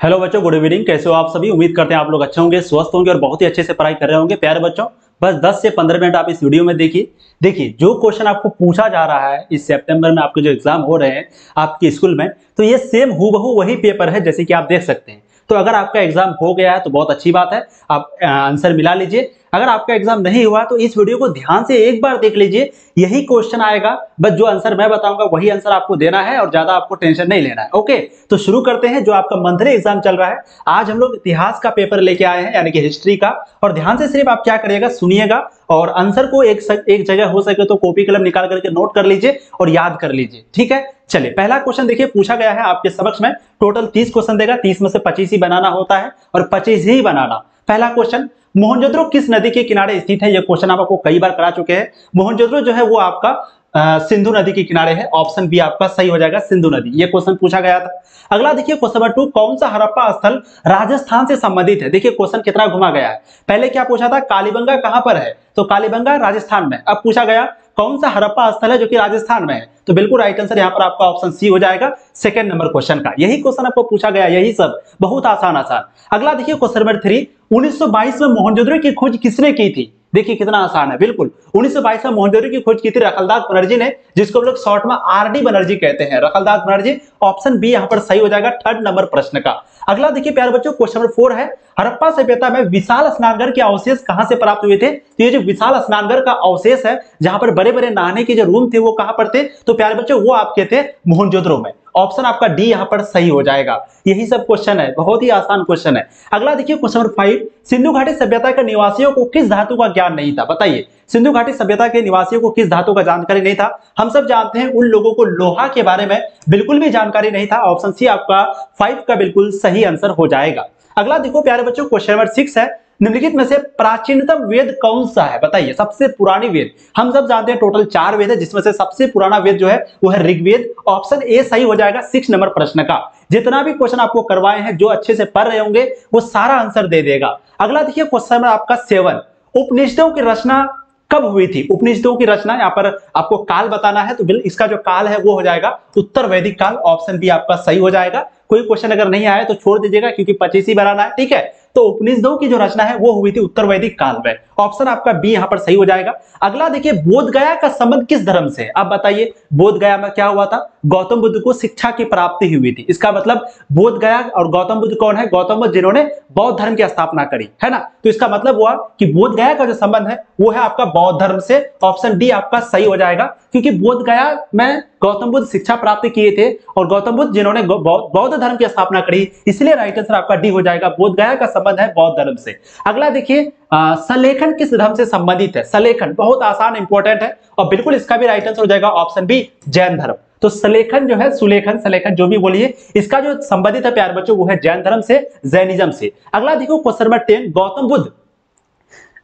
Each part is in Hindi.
हेलो बच्चों गुड इवनिंग कैसे हो आप सभी? उम्मीद करते हैं आप लोग अच्छे होंगे, स्वस्थ होंगे और बहुत ही अच्छे से पढ़ाई कर रहे होंगे। प्यारे बच्चों, बस 10 से 15 मिनट आप इस वीडियो में देखिए। देखिए, जो क्वेश्चन आपको पूछा जा रहा है इस सितंबर में आपके जो एग्ज़ाम हो रहे हैं आपके स्कूल में तो ये सेम हु वही पेपर है जैसे कि आप देख सकते हैं। तो अगर आपका एग्ज़ाम हो गया है तो बहुत अच्छी बात है। आप आंसर मिला लीजिए। अगर आपका एग्ज़ाम नहीं हुआ तो इस वीडियो को ध्यान से एक बार देख लीजिए। यही क्वेश्चन आएगा बस जो आंसर मैं बताऊँगा वही आंसर आपको देना है और ज़्यादा आपको टेंशन नहीं लेना है। ओके तो शुरू करते हैं जो आपका मंथली एग्ज़ाम चल रहा है। आज हम लोग इतिहास का पेपर लेके आए हैं यानी कि हिस्ट्री का। और ध्यान से सिर्फ़ आप क्या करिएगा सुनिएगा और आंसर को एक सक, एक जगह हो सके तो कॉपी कलम निकाल करके नोट कर लीजिए और याद कर लीजिए। ठीक है? चलिए पहला क्वेश्चन देखिए पूछा गया है आपके समक्ष में। टोटल तीस क्वेश्चन देगा तीस में से पच्चीस ही बनाना होता है और पच्चीस ही बनाना। पहला क्वेश्चन मोहनजोदड़ो किस नदी के किनारे स्थित है? यह क्वेश्चन आप आपको कई बार करा चुके हैं। मोहनजोदड़ो जो है वो आपका सिंधु नदी के किनारे है। ऑप्शन बी आपका सही हो जाएगा, सिंधु नदी। ये क्वेश्चन पूछा गया था। अगला देखिए क्वेश्चन नंबर टू कौन सा हड़प्पा स्थल राजस्थान से संबंधित है? देखिए क्वेश्चन कितना घुमा गया है। पहले क्या पूछा था? कालीबंगा कहाँ पर है? तो कालीबंगा राजस्थान में। अब पूछा गया, कौन सा हरप्पा स्थल है जो कि राजस्थान में है? तो बिल्कुल राइट आंसर यहाँ पर आपका ऑप्शन सी हो जाएगा सेकंड नंबर क्वेश्चन का। यही क्वेश्चन आपको पूछा गया, यही सब। बहुत आसान आसान अगला देखिए क्वेश्चन नंबर थ्री 1922 में मोहनजोदड़ो की खोज किसने की थी? देखिए कितना आसान है, बिल्कुल। 1922 में मोहनजोदड़ो की खोज की थी रखलदास बनर्जी ने, जिसको हम लोग शॉर्ट में आरडी बनर्जी कहते हैं। रखलदास बनर्जी ऑप्शन बी यहाँ पर सही हो जाएगा थर्ड नंबर प्रश्न का। अगला देखिए प्यारे बच्चों क्वेश्चन नंबर फोर है। हड़प्पा सभ्यता में विशाल स्नानघर के अवशेष कहाँ से प्राप्त हुए थे? तो ये जो विशाल स्नानघर का अवशेष है, जहाँ पर बड़े बड़े नहाने के जो रूम थे, वो कहाँ पर थे? तो प्यारे बच्चों, वो आपके थे मोहनजोदड़ो में। ऑप्शन आपका डी यहाँ पर सही हो जाएगा। यही सब क्वेश्चन है, बहुत ही आसान क्वेश्चन है। अगला देखिए क्वेश्चन नंबर फाइव सिंधु घाटी सभ्यता के निवासियों को किस धातु का ज्ञान नहीं था? बताइए, सिंधु घाटी सभ्यता के निवासियों को किस धातु का जानकारी नहीं था? हम सब जानते हैं उन लोगों को लोहा के बारे में बिल्कुल भी जानकारी नहीं था। ऑप्शन सी आपका फाइव का बिल्कुल सही आंसर हो जाएगा। अगला देखो प्यारे बच्चों, क्वेश्चन नंबर सिक्स है। निम्नलिखित में से प्राचीनतम वेद कौन सा है? बताइए, सबसे पुरानी वेद। हम सब जानते हैं टोटल चार वेद है, जिसमें से सबसे पुराना वेद जो है, वो है ऋग्वेद। ऑप्शन ए सही हो जाएगा सिक्स नंबर प्रश्न का। जितना भी क्वेश्चन आपको करवाए हैं, जो अच्छे से पढ़ रहे होंगे, वो सारा आंसर दे देगा। अगला देखिए क्वेश्चन आपका सेवन उपनिषदों की रचना कब हुई थी? उपनिषदों की रचना यहाँ पर आपको काल बताना है तो इसका जो काल है, वो हो जाएगा उत्तर वैदिक काल। ऑप्शन बी आपका सही हो जाएगा। कोई क्वेश्चन अगर नहीं आया तो छोड़ दीजिएगा, क्योंकि पच्चीस ही बनाना है, ठीक है? तो उपनिषदों की जो रचना है, वो हुई थी उत्तर वैदिक काल में। ऑप्शन आपका बी यहाँ पर सही हो जाएगा। अगला देखिए, बोध गया का संबंध किस धर्म से? आप बताइए, बोध गया में क्या हुआ था? गौतम बुद्ध को शिक्षा की प्राप्ति हुई थी। इसका मतलब बोध गया और गौतम बुद्ध कौन है? गौतम बुद्ध जिन्होंने बौद्ध धर्म की स्थापना करी, है ना? तो इसका मतलब हुआ कि बोध गया का जो संबंध है, वो है आपका बौद्ध धर्म से। ऑप्शन डी आपका सही हो जाएगा। क्योंकि बोध गया, में गौतम बुद्ध शिक्षा प्राप्त किए थे और गौतम बुद्ध जिन्होंने बौद्ध धर्म की स्थापना करी, इसलिए राइट आंसर आपका डी हो जाएगा। बोध गया का संबंध है बौद्ध धर्म से। अगला देखिए सलेखन किस धर्म से संबंधित है? सलेखन बहुत आसान इंपॉर्टेंट है और बिल्कुल इसका भी राइट आंसर हो जाएगा ऑप्शन बी जैन धर्म। तो सलेखन जो है, सुलेखन, सलेखन जो भी बोलिए, इसका जो संबंधित है प्यार बच्चों, वो है जैन धर्म से, जैनिज्म से। अगला देखो question number ten Gautam Buddha.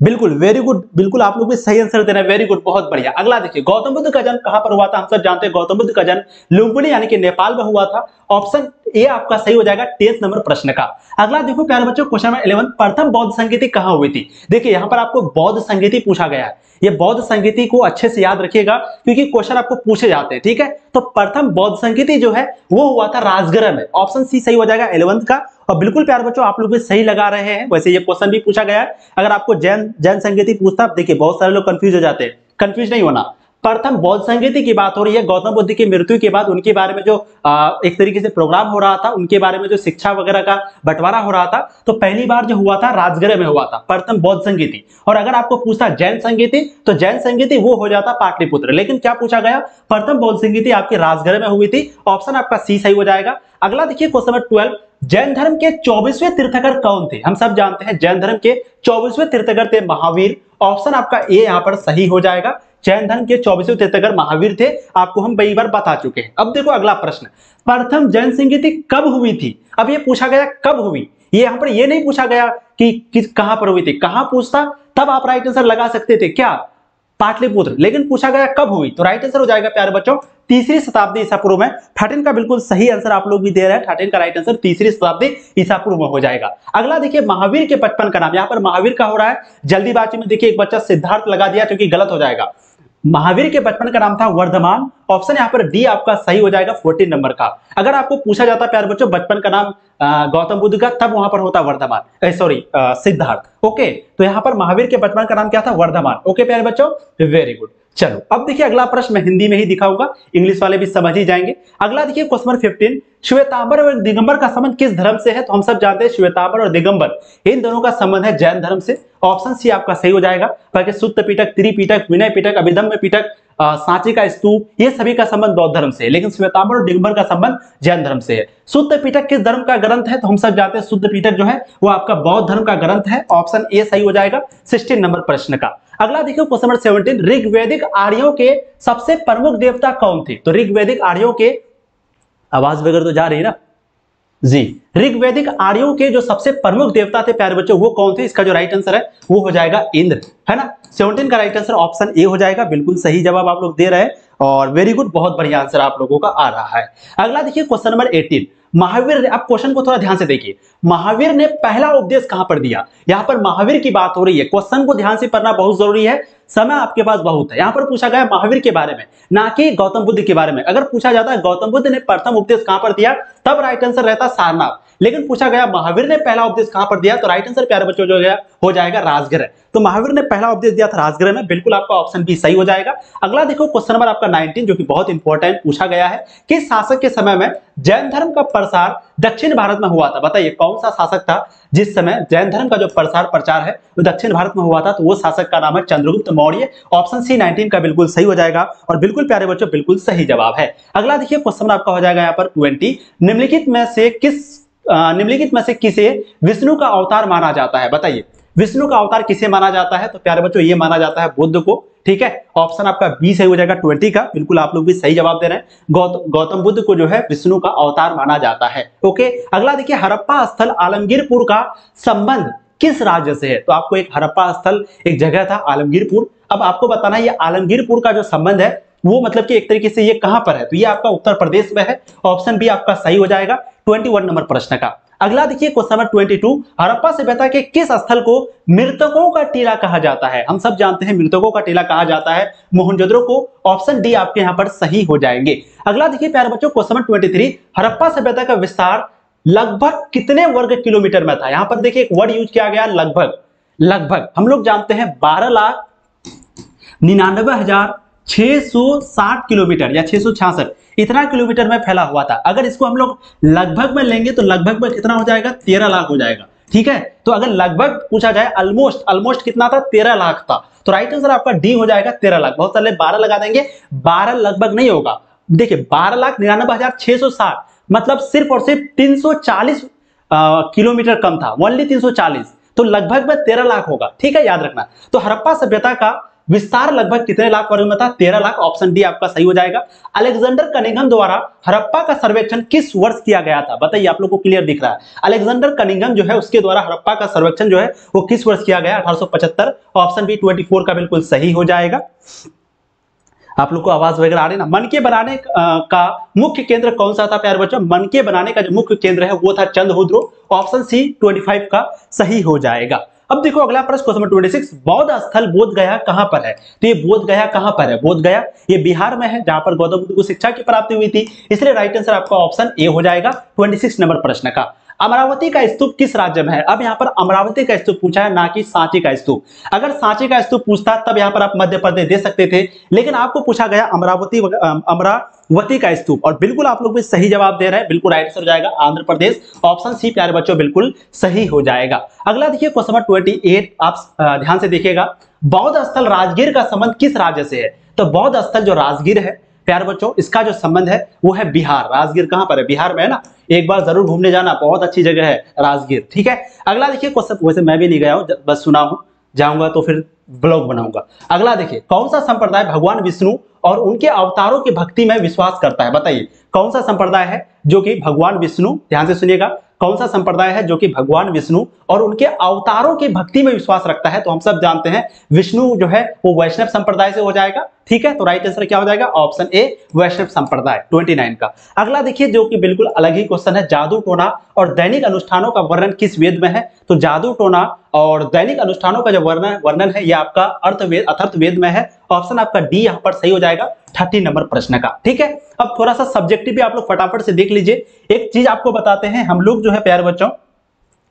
बिल्कुल वेरी गुड बिल्कुल आप लोग भी सही आंसर दे रहे हैं वेरी गुड बहुत बढ़िया। अगला देखिए, गौतम बुद्ध का जन्म कहाँ पर हुआ था? हम सब जानते हैं, गौतम बुद्ध का जन्म लुम्बिनी, यानी कि नेपाल में हुआ था। ऑप्शन ए आपका सही हो जाएगा टेंथ नंबर प्रश्न का। अगला देखो, प्यारे बच्चों क्वेश्चन नंबर इलेवन प्रथम बौद्ध संगीति कहाँ हुई थी? देखिए, यहाँ पर आपको बौद्ध संगीति पूछा गया है। ये बौद्ध संगीति को अच्छे से याद रखिएगा, क्योंकि क्वेश्चन आपको पूछे जाते हैं, ठीक है? तो प्रथम बौद्ध संगीति जो है, वो हुआ था राजगृह में। ऑप्शन सी सही हो जाएगा इलेवंथ का। और बिल्कुल प्यार बच्चों, आप लोग भी सही लगा रहे हैं। वैसे ये क्वेश्चन भी पूछा गया है। अगर आपको जैन जैन संगीति पूछता, देखिए, बहुत सारे लोग कंफ्यूज हो जाते हैं। कंफ्यूज नहीं होना। प्रथम बौद्ध संगीति की बात हो रही है गौतम बुद्ध की मृत्यु के बाद उनके बारे में जो आ, एक तरीके से प्रोग्राम हो रहा था उनके बारे में जो शिक्षा वगैरह का बंटवारा हो रहा था तो पहली बार जो हुआ था राजगृह में हुआ था प्रथम बौद्ध संगीति। और अगर आपको पूछता जैन संगीति तो जैन संगीति वो हो जाता पाटलिपुत्र। लेकिन क्या पूछा गया? प्रथम बौद्ध संगीति आपके राजगृह में हुई थी ऑप्शन आपका सी सही हो जाएगा। अगला देखिए क्वेश्चन नंबर ट्वेल्व जैन धर्म के चौबीसवें तीर्थकर कौन थे? हम सब जानते हैं जैन धर्म के चौबीसवें तीर्थकर थे महावीर। ऑप्शन आपका ए यहाँ पर सही हो जाएगा। जैन धर्म के चौबीसवें तीर्थकर महावीर थे, आपको हम कई बार बता चुके हैं। अब देखो अगला प्रश्न। प्रथम जैन संगीति कब हुई थी? अब ये पूछा गया कब हुई? ये यहाँ पर ये नहीं पूछा गया कि किस, कहाँ पर हुई थी। कहाँ पूछता? तब आप राइट आंसर लगा सकते थे। क्या? पाटलिपुत्र। लेकिन पूछा गया कब हुई? तो राइट आंसर हो जाएगा प्यारे बच्चों, तीसरी शताब्दी ईसा पूर्व में। थर्टीन का बिल्कुल सही आंसर आप लोग भी दे रहे हैं। थर्टीन का राइट आंसर तीसरी शताब्दी ईसा पूर्व में हो जाएगा। अगला देखिए, महावीर के बचपन का नाम। यहाँ पर महावीर का हो रहा है। जल्दीबाजी में देखिए एक बच्चा सिद्धार्थ लगा दिया क्योंकि गलत हो जाएगा। महावीर के बचपन का नाम था वर्धमान। ऑप्शन यहाँ पर डी आपका सही हो जाएगा फोर्टीन नंबर का। अगर आपको पूछा जाता, प्यार बच्चों, बचपन का नाम गौतम बुद्ध का, तब वहाँ पर होता वर्धमान। सॉरी सिद्धार्थ। ओके तो यहाँ पर महावीर के बचपन का नाम क्या था? वर्धमान। ओके प्यारे बच्चों वेरी गुड चलो, अब देखिए अगला प्रश्न मैं हिंदी में ही दिखाऊँगा इंग्लिश वाले भी समझ ही जाएँगे। अगला देखिए क्वेश्चन फिफ्टीन श्वेतांबर और दिगंबर का संबंध किस धर्म से है? तो हम सब जानते हैं श्वेतांबर और दिगंबर, इन दोनों का संबंध है जैन धर्म से। ऑप्शन सी आपका सही हो जाएगा। बाकी सुत्त पीटक त्रिपीटक विनय पीटक अभिधम्य पीटक सांची का स्तूप, ये सभी का संबंध बौद्ध धर्म से है, लेकिन श्वेतांबर और दिगंबर का संबंध जैन धर्म से है। शुद्ध पीटक किस धर्म का ग्रंथ है? तो हम सब जानते हैं शुद्ध पीटक जो है, वो आपका बौद्ध धर्म का ग्रंथ है। ऑप्शन ए सही हो जाएगा सिक्सटीन नंबर प्रश्न का। अगला देखिए क्वेश्चन नंबर सेवनटीन, ऋग्वेदिक आर्यों के सबसे प्रमुख देवता कौन थे? तो ऋग्वेदिक आर्यों के आवाज़ वगैरह तो जा रही है ना? जी, ऋग्वेदिक आर्यों के जो सबसे प्रमुख देवता थे प्यारे बच्चों, वो कौन थे? इसका जो राइट आंसर है, वो हो जाएगा इंद्र, है ना? सेवनटीन का राइट आंसर ऑप्शन ए हो जाएगा, बिल्कुल सही जवाब आप लोग दे रहे हैं और वेरी गुड बहुत बढ़िया आंसर आप लोगों का आ रहा है। अगला देखिए क्वेश्चन नंबर एटीन महावीर ने आप क्वेश्चन को थोड़ा ध्यान से देखिए। महावीर ने पहला उपदेश कहाँ पर दिया? यहाँ पर महावीर की बात हो रही है। क्वेश्चन को ध्यान से पढ़ना बहुत ज़रूरी है। समय आपके पास बहुत है। यहाँ पर पूछा गया महावीर के बारे में, ना कि गौतम बुद्ध के बारे में। अगर पूछा जाता है, गौतम बुद्ध ने प्रथम उपदेश कहाँ पर दिया? तब राइट आंसर रहता सारनाथ। लेकिन पूछा गया, महावीर ने पहला उपदेश कहाँ पर दिया? तो राइट आंसर प्यारे बच्चों, जो गया हो जाएगा राजगृह। तो महावीर ने पहला उपदेश दिया था राजगृह में। बिल्कुल आपका ऑप्शन बी सही हो जाएगा। अगला देखो क्वेश्चन नंबर आपका 19 जो कि बहुत इंपॉर्टेंट पूछा गया है कि शासक के समय में जैन धर्म का प्रसार दक्षिण भारत में हुआ था। बताइए, कौन सा शासक था जिस समय जैन धर्म का जो प्रसार प्रचार है वो दक्षिण भारत में हुआ था? तो वो शासक का नाम है चंद्रगुप्त मौर्य। ऑप्शन सी 19 का बिल्कुल सही हो जाएगा और बिल्कुल प्यारे बच्चों, बिल्कुल सही जवाब है। अगला देखिए क्वेश्चन आपका हो जाएगा यहाँ पर ट्वेंटी निम्नलिखित में से किस निम्नलिखित में से किसे विष्णु का अवतार माना जाता है? बताइए। विष्णु का अवतार किसे माना जाता है? तो प्यारे बच्चों, ये माना जाता है बुद्ध को, ठीक है? ऑप्शन आपका बी सही हो जाएगा, ट्वेंटी का। बिल्कुल आप लोग भी सही जवाब दे रहे हैं। गौतम गौतम बुद्ध को जो है विष्णु का अवतार माना जाता है। ओके? अगला देखिए, हरप्पा स्थल आलमगीरपुर का संबंध किस राज्य से है? तो आपको एक हरप्पा स्थल, एक जगह था आलमगीरपुर। अब आपको बताना है, ये आलमगीरपुर का जो संबंध है वो मतलब कि एक तरीके से ये कहाँ पर है? तो ये आपका उत्तर प्रदेश में है ऑप्शन बी आपका सही हो जाएगा 21 नंबर प्रश्न का। अगला देखिए क्वेश्चन नंबर 22 हड़प्पा सभ्यता के किस स्थल को मृतकों का टीला कहा जाता है? हम सब जानते हैं मृतकों का टीला कहा जाता है, मोहनजोदड़ो को ऑप्शन डी आपके यहाँ पर सही हो जाएँगे। अगला देखिए, प्यारे बच्चों क्वेश्चन नंबर 23 हड़प्पा सभ्यता का विस्तार लगभग कितने वर्ग किलोमीटर में था? यहाँ पर देखिए, एक वर्ड यूज़ किया गया, लगभग। लगभग, हम लोग जानते हैं बारह लाख निन्यानबे हज़ार 660 किलोमीटर या छह सौ छियासठ, इतना किलोमीटर में फैला हुआ था। अगर इसको हम लोग लगभग में लेंगे तो लगभग में कितना हो जाएगा? तेरह लाख हो जाएगा। ठीक है? तो अगर लगभग पूछा जाए ऑलमोस्ट ऑलमोस्ट कितना था? तेरह लाख था। तो राइट आंसर आपका डी हो जाएगा तेरह लाख। बहुत सारे बारह लगा देंगे। बारह लगभग नहीं होगा। देखिए, बारह लाख निन्यानबे हज़ार छह सौ साठ मतलब सिर्फ़ और सिर्फ़ तीन सौ चालीस किलोमीटर कम था। ओनली तीन सौ चालीस। तो लगभग में तेरह लाख होगा। ठीक है? याद रखना। तो हरप्पा सभ्यता का विस्तार लगभग कितने लाख वर्ग में था? तेरह लाख ऑप्शन डी आपका सही हो जाएगा। अलेक्जेंडर कनिंगम द्वारा हरप्पा का सर्वेक्षण किस वर्ष किया गया था? बताइए आप लोग को क्लियर दिख रहा है। अलेक्जेंडर कनिंगम जो है, उसके द्वारा हरप्पा का सर्वेक्षण जो है, वो किस वर्ष किया गया? अठारह ऑप्शन बी ट्वेंटी का बिल्कुल सही हो जाएगा। आप लोग को आवाज़ वगैरह आ रही ना? मन के बनाने का मुख्य केंद्र कौन सा था प्यार बच्चों? मन के बनाने का जो मुख्य केंद्र है, वो था चंद्रहुद्रो ऑप्शन सी 25 का सही हो जाएगा। अब देखो अगला प्रश्न क्वेश्चन नंबर 26 बौद्ध स्थल बोध गया कहाँ पर है? तो ये बोध गया कहाँ पर है? बोध गया, ये बिहार में है, जहाँ पर गौतम बुद्ध को शिक्षा की प्राप्ति हुई थी। इसलिए राइट आंसर आपका ऑप्शन ए हो जाएगा 26 नंबर प्रश्न का। अमरावती का स्तूप किस राज्य में है? अब यहाँ पर अमरावती का स्तूप पूछा है, ना कि सांची का स्तूप। अगर सांची का स्तूप पूछता, तब यहाँ पर आप मध्य प्रदेश दे सकते थे। लेकिन आपको पूछा गया अमरावती अमरावती का स्तूप। और बिल्कुल आप लोग भी सही जवाब दे रहे हैं। बिल्कुल राइट आंसर हो जाएगा, आंध्र प्रदेश। ऑप्शन सी प्यारे बच्चों, बिल्कुल सही हो जाएगा। अगला देखिए क्वेश्चन नंबर ट्वेंटी आप ध्यान से देखिएगा। बौद्ध स्थल राजगीर का संबंध किस राज्य से है? तो बौद्ध स्थल जो राजगीर है, प्यार बच्चों, इसका जो संबंध है, वो है बिहार। राजगीर कहाँ पर है? बिहार में है ना? एक बार ज़रूर घूमने जाना, बहुत अच्छी जगह है राजगीर, ठीक है? अगला देखिए क्वेश्चन वैसे मैं भी नहीं गया हूँ बस सुना हूँ, जाऊँगा तो फिर ब्लॉग बनाऊँगा। अगला देखिए, कौन सा संप्रदाय भगवान विष्णु और उनके अवतारों की भक्ति में विश्वास करता है? बताइए, कौन सा संप्रदाय है जो कि भगवान विष्णु, ध्यान से सुनिएगा, कौन सा संप्रदाय है जो कि भगवान विष्णु और उनके अवतारों की भक्ति में विश्वास रखता है? तो हम सब जानते हैं, विष्णु जो है, वो वैष्णव संप्रदाय से हो जाएगा ठीक है? तो राइट आंसर क्या हो जाएगा? ऑप्शन ए वैष्णव संप्रदाय 29 का। अगला देखिए, जो कि बिल्कुल अलग ही क्वेश्चन है, जादू टोना और दैनिक अनुष्ठानों का वर्णन किस वेद में है? तो जादू टोना और दैनिक अनुष्ठानों का जो वर्णन वर्णन है यह आपका अर्थवेद, अथर्थ वेद में है। ऑप्शन आपका डी यहाँ पर सही हो जाएगा थर्टी नंबर प्रश्न का। ठीक है? अब थोड़ा सा सब्जेक्टिव भी आप लोग फटाफट से देख लीजिए। एक चीज़ आपको बताते हैं, हम लोग जो है, प्यार बच्चों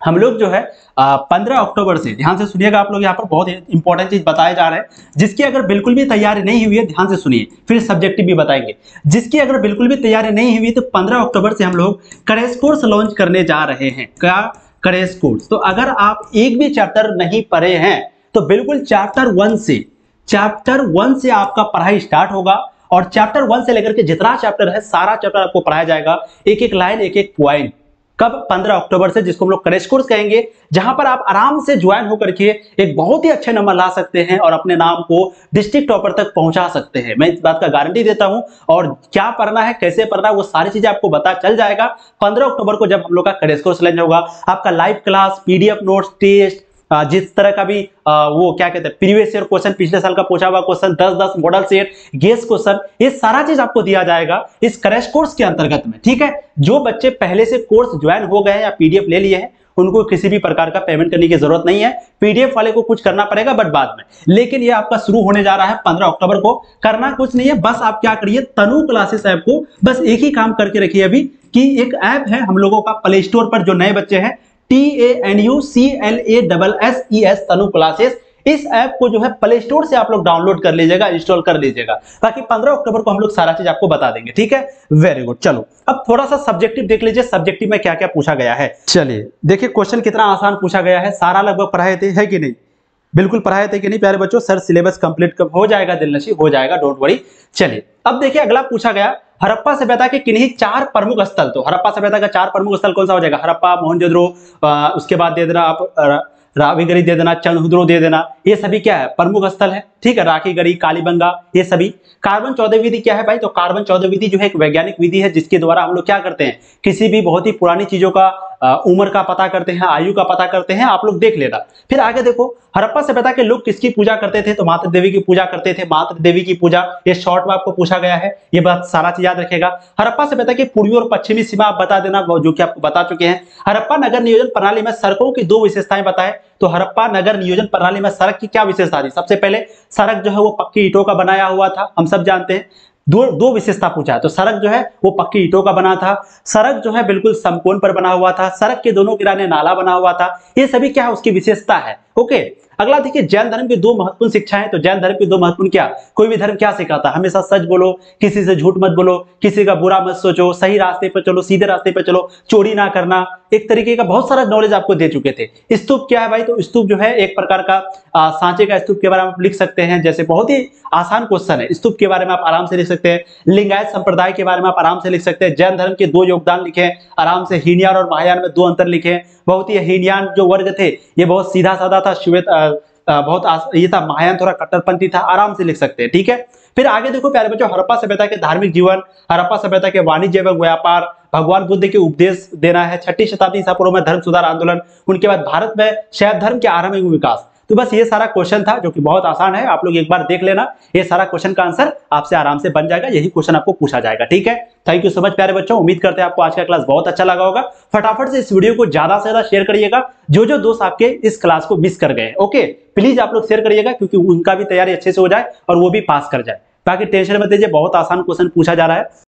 हम लोग जो है पंद्रह अक्टूबर से, ध्यान से सुनिएगा आप लोग, यहाँ पर बहुत इंपॉर्टेंट चीज़ बताए जा रहे हैं, जिसकी अगर बिल्कुल भी तैयारी नहीं हुई है, ध्यान से सुनिए, फिर सब्जेक्टिव भी बताएँगे। जिसकी अगर बिल्कुल भी तैयारी नहीं हुई तो पंद्रह अक्टूबर से हम लोग करेस कोर्स लॉन्च करने जा रहे हैं। क्या करेस कोर्स तो अगर आप एक भी चैप्टर नहीं पढ़े हैं तो बिल्कुल चैप्टर वन से चैप्टर वन से आपका पढ़ाई स्टार्ट होगा और चैप्टर वन से लेकर के जितना चैप्टर है, सारा चैप्टर आपको पढ़ाया जाएगा। एक एक लाइन एक एक पॉइंट कब? 15 अक्टूबर से, जिसको हम लोग करेज कोर्स कहेंगे, जहाँ पर आप आराम से ज्वाइन होकर के एक बहुत ही अच्छे नंबर ला सकते हैं और अपने नाम को डिस्ट्रिक्ट टॉपर तक पहुँचा सकते हैं। मैं इस बात का गारंटी देता हूँ और क्या पढ़ना है, कैसे पढ़ना है, वो सारी चीज़ें आपको बता चल जाएगा। पंद्रह अक्टूबर को जब हम लोग का क्रेश कोर्स लंच होगा, आपका live class PDF notes test जिस तरह का भी वो क्या कहते हैं प्रीवियस ईयर क्वेश्चन पिछले साल का पूछा हुआ क्वेश्चन दस दस मॉडल सेट गेस क्वेश्चन ये सारा चीज़ आपको दिया जाएगा इस क्रैश कोर्स के अंतर्गत में, ठीक है? जो बच्चे पहले से कोर्स ज्वाइन हो गए या पीडीएफ ले लिए हैं, उनको किसी भी प्रकार का पेमेंट करने की ज़रूरत नहीं है। पीडीएफ वाले को कुछ करना पड़ेगा बट बाद में। लेकिन ये आपका शुरू होने जा रहा है पंद्रह अक्टूबर को। करना कुछ नहीं है, बस आप क्या करिए, तनु क्लासेस ऐप को बस एक ही काम करके रखिए अभी कि एक ऐप है हम लोगों का प्ले स्टोर पर, जो नए बच्चे हैं T A N U C L A double S E S Tanu classes इस ऐप को जो है प्ले स्टोर से आप लोग डाउनलोड कर लीजिएगा इंस्टॉल कर लीजिएगा। ताकि 15 अक्टूबर को हम लोग सारा चीज़ आपको बता देंगे, ठीक है? वेरी गुड चलो। अब थोड़ा सा सब्जेक्टिव देख लीजिए सब्जेक्टिव में क्या क्या पूछा गया है। चलिए, देखिए क्वेश्चन कितना आसान पूछा गया है, सारा लगभग पढ़ाए थे है कि नहीं? बिल्कुल पढ़ाए थे कि नहीं, प्यारे बच्चों? सर सिलेबस कंप्लीट हो जाएगा, दिल नशी हो जाएगा डोंट वरी चलिए, अब देखिए अगला पूछा गया, हरप्पा सभ्यता के किन्हीं चार प्रमुख स्थल? तो हरप्पा सभ्यता का चार प्रमुख स्थल कौन सा हो जाएगा? हरप्पा, मोहनजोदड़ो उसके बाद दे देना आप रावीगढ़ी दे देना चंद्रहुद्रो दे देना, ये सभी क्या है? प्रमुख स्थल है, ठीक है? राखी गढ़ी कालीबंगा, ये सभी। कार्बन चौदह विधि क्या है भाई? तो कार्बन चौदह विधि जो है एक वैज्ञानिक विधि है, जिसके द्वारा हम लोग क्या करते हैं? किसी भी बहुत ही पुरानी चीज़ों का उम्र का पता करते हैं, आयु का पता करते हैं, आप लोग देख लेना। फिर आगे देखो, हरप्पा सभ्यता के लोग किसकी पूजा करते थे? तो मातृ देवी की पूजा करते थे। मातृ देवी की पूजा, ये शॉर्ट में आपको पूछा गया है, ये बात सारा चीज़ याद रखेगा। हरप्पा सभ्यता की पूर्वी और पश्चिमी सीमा आप बता देना जो कि आपको बता चुके हैं। हरप्पा नगर नियोजन प्रणाली में सड़कों की दो विशेषताएँ बताए। तो हरप्पा नगर नियोजन प्रणाली में सड़क की क्या विशेषता थी? सबसे पहले सड़क जो है वो पक्की ईटों का बनाया हुआ था, हम सब जानते हैं। दो दो विशेषता पूछा है। तो सड़क जो है, वो पक्की ईटों का बना था। सड़क जो है, बिल्कुल समकोण पर बना हुआ था। सड़क के दोनों किराने नाला बना हुआ था। ये सभी क्या है, उसकी विशेषता है। ओके, अगला देखिए, जैन धर्म की दो महत्वपूर्ण शिक्षाएँ तो जैन धर्म की दो महत्वपूर्ण क्या? कोई भी धर्म क्या सिखाता है? हमेशा सच बोलो, किसी से झूठ मत बोलो, किसी का बुरा मत सोचो, सही रास्ते पर चलो, सीधे रास्ते पर चलो, चोरी ना करना। एक तरीके का बहुत सारा नॉलेज आपको दे चुके थे। स्तूप क्या है भाई? तो स्तूप जो है, एक प्रकार का सांचे का स्तूप के बारे में आप लिख सकते हैं, जैसे बहुत ही आसान क्वेश्चन है। स्तूप के बारे में आप आराम से लिख सकते हैं। लिंगायत संप्रदाय के बारे में आप आराम से लिख सकते हैं। जैन धर्म के दो योगदान लिखे आराम से हीनयान और महायान में दो अंतर लिखे बहुत ही हीनयान जो वर्ग थे, ये बहुत सीधा साधा था, श्वेत बहुत ये था, महायान, थोड़ा कट्टरपंथी था, आराम से लिख सकते हैं, ठीक है? फिर आगे देखो, प्यारे बच्चों, हरप्पा सभ्यता के धार्मिक जीवन, हरप्पा सभ्यता के वाणिज्य एवं व्यापार, भगवान बुद्ध के उपदेश देना है, छठी शताब्दी ईसा पूर्व में धर्म सुधार आंदोलन, उनके बाद भारत में शैव धर्म के आरंभ विकास। तो बस ये सारा क्वेश्चन था, जो कि बहुत आसान है, आप लोग एक बार देख लेना। ये सारा क्वेश्चन का आंसर आपसे आराम से बन जाएगा, यही क्वेश्चन आपको पूछा जाएगा, ठीक है? थैंक यू सो मच प्यारे बच्चों। उम्मीद करते हैं आपको आज का क्लास बहुत अच्छा लगा होगा। फटाफट से इस वीडियो को ज़्यादा से ज़्यादा शेयर करिएगा। जो जो दोस्त आपके इस क्लास को मिस कर गए ओके प्लीज़ आप लोग शेयर करिएगा, क्योंकि उनका भी तैयारी अच्छे से हो जाए और वो भी पास कर जाए। बाकी टेंशन मत लीजिए, बहुत आसान क्वेश्चन पूछा जा रहा है।